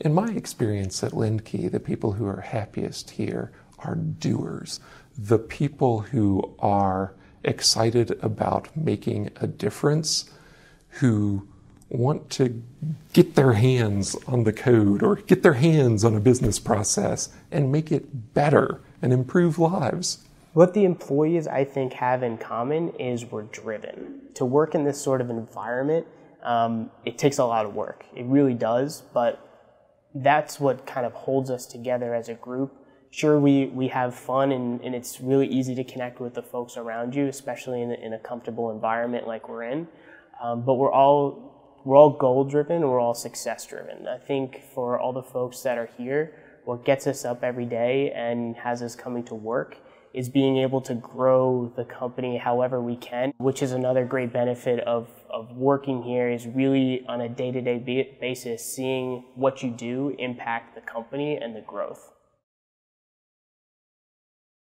In my experience at LendKey, the people who are happiest here are doers, the people who are excited about making a difference, who want to get their hands on the code or get their hands on a business process and make it better and improve lives. What the employees, I think, have in common is we're driven. To work in this sort of environment, um, it takes a lot of work. It really does, but that's what kind of holds us together as a group. Sure, we, we have fun and, and it's really easy to connect with the folks around you, especially in, in a comfortable environment like we're in. Um, but we're all we're all goal driven, we're all success driven. I think for all the folks that are here, what gets us up every day and has us coming to work is being able to grow the company however we can, which is another great benefit of, of working here is really on a day-to-day basis seeing what you do impact the company and the growth.